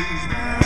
is mine.